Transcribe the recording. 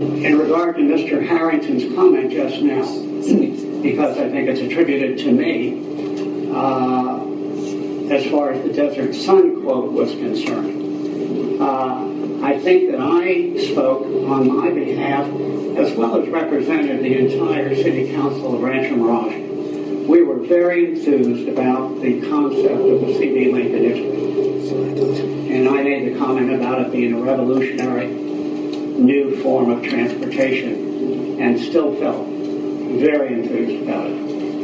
In regard to Mr. Harrington's comment just now, because I think it's attributed to me, uh, as far as the Desert Sun quote was concerned, uh, I think that I spoke on my behalf as well as represented the entire City Council of Rancho Mirage. We were very enthused about the concept of the CV Link in District. And I made the comment about it being a revolutionary new form of transportation and still felt very enthused about it.